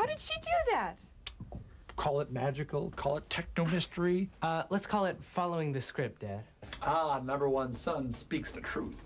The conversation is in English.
How did she do that? Call it magical, call it techno mystery. Uh, let's call it following the script, Dad. Ah, number one son speaks the truth.